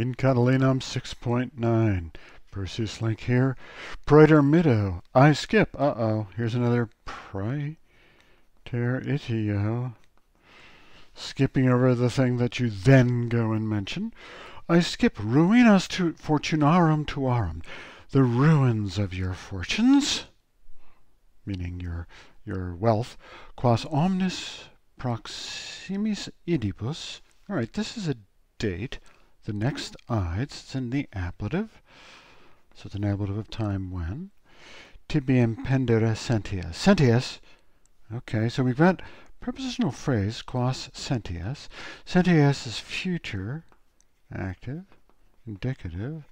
In Catilinam 6.9. Perseus link here. Proiter I skip. Uh-oh. Here's another praeteritio. Skipping over the thing that you then go and mention. I skip ruinas to fortunarum tuarum. The ruins of your fortunes, meaning your your wealth, quas omnis proximis idibus. All right, this is a date. The next ides, it's in the ablative. So it's an ablative of time when. tibi impendere sentias. Sentias, okay, so we've got prepositional phrase, quas sentias. Sentias is future, active, indicative,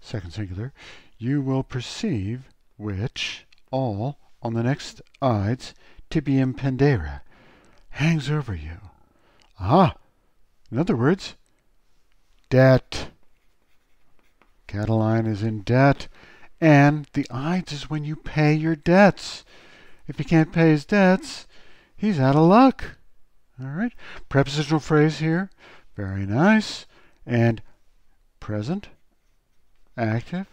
second singular. You will perceive which, all, on the next ides, tibi impendere, hangs over you. Ah, in other words, debt. Catiline is in debt. And the Ides is when you pay your debts. If he can't pay his debts, he's out of luck. All right. Prepositional phrase here. Very nice. And present, active,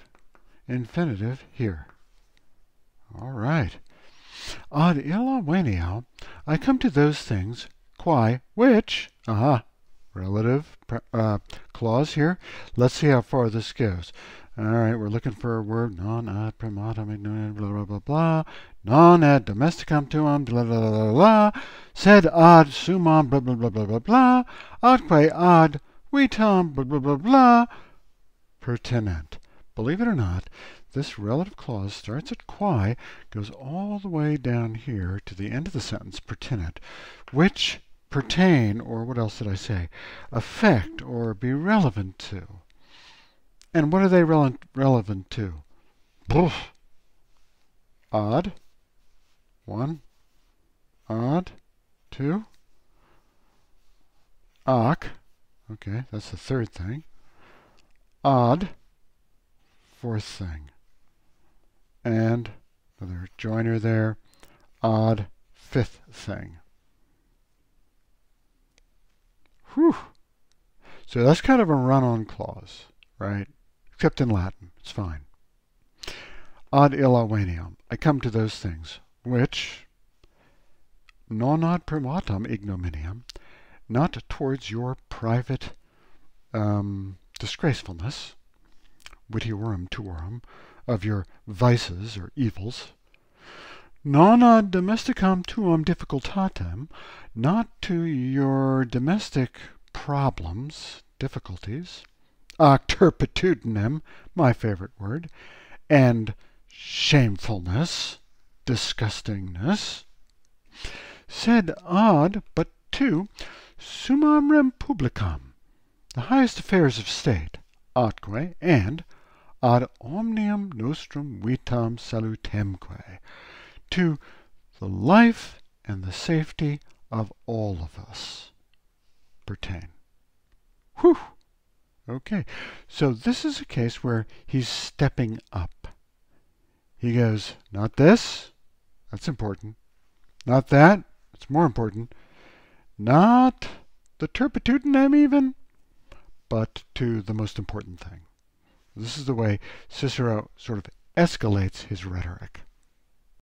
infinitive here. All right. Ad illa veniam, I come to those things, quae, which, aha, relative uh, clause here. Let's see how far this goes. All right, we're looking for a word non ad primatum blah blah blah blah non ad domesticum tuum blah blah blah blah sed ad summam blah blah blah blah blah blah atque ad vitam blah blah blah blah pertinent. Believe it or not, this relative clause starts at quae, goes all the way down here to the end of the sentence, pertinent, which pertain, or what else did I say? Affect or be relevant to. And what are they rele relevant to? Boof. Odd. One. Odd. Two. Ock. Okay, that's the third thing. Odd. Fourth thing. And another joiner there. Odd. Fifth thing. Whew. So that's kind of a run-on clause, right? Except in Latin. It's fine. Ad illa veniam. I come to those things, which non ad privatum ignominiam, not towards your private um, disgracefulness, vitiorum tuorum, of your vices or evils, non ad domesticam tuum difficultatem, not to your domestic problems, difficulties, ac turpitudinem, my favorite word, and shamefulness, disgustingness, sed ad, but to, summam rem publicam, the highest affairs of state, atque, and ad omnium nostrum vitam salutemque, to the life and the safety of all of us pertain. Whew! Okay, so this is a case where he's stepping up. He goes, not this, that's important. Not that, it's more important. Not the turpitudinem even, but to the most important thing. This is the way Cicero sort of escalates his rhetoric.